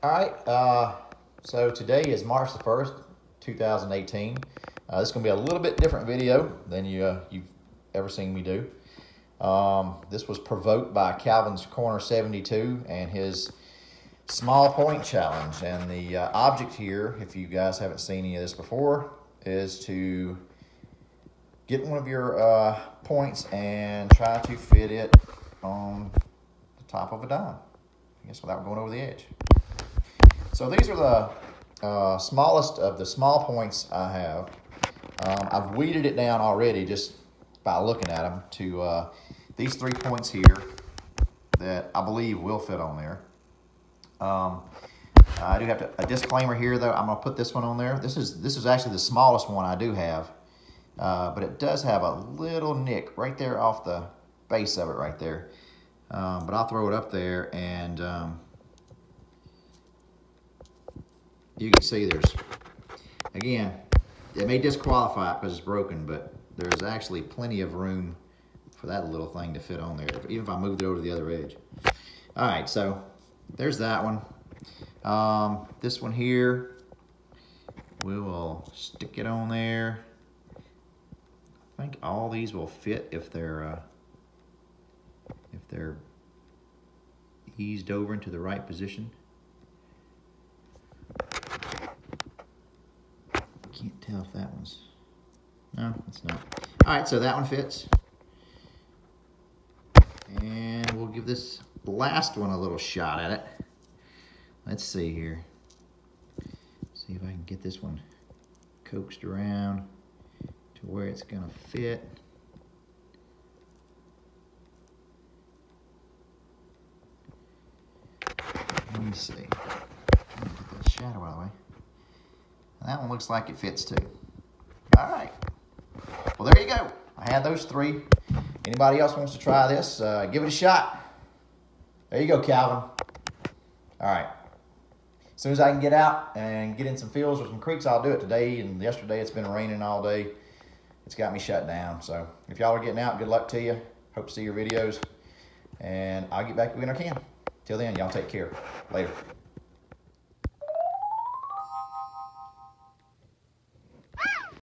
All right, uh, so today is March the 1st, 2018. Uh, this is going to be a little bit different video than you, uh, you've ever seen me do. Um, this was provoked by Calvin's Corner 72 and his small point challenge. And the uh, object here, if you guys haven't seen any of this before, is to get one of your uh, points and try to fit it on the top of a dime. I guess without going over the edge. So these are the uh, smallest of the small points I have. Um, I've weeded it down already just by looking at them to uh, these three points here that I believe will fit on there. Um, I do have to, a disclaimer here though, I'm gonna put this one on there. This is, this is actually the smallest one I do have, uh, but it does have a little nick right there off the base of it right there. Um, but I'll throw it up there and um, you can see there's, again, it may disqualify it because it's broken, but there's actually plenty of room for that little thing to fit on there, even if I moved it over to the other edge. All right, so there's that one. Um, this one here, we will stick it on there. I think all these will fit if they're uh, if they're eased over into the right position. Can't tell if that one's, no, it's not. All right, so that one fits. And we'll give this last one a little shot at it. Let's see here. See if I can get this one coaxed around to where it's gonna fit. Let me see. Let me get that shadow out of the way. That one looks like it fits too. All right. Well, there you go. I had those three. Anybody else wants to try this, uh, give it a shot. There you go, Calvin. All right. As soon as I can get out and get in some fields or some creeks, I'll do it today. And yesterday it's been raining all day. It's got me shut down. So if y'all are getting out, good luck to you. Hope to see your videos. And I'll get back when I can. Till then, y'all take care. Later.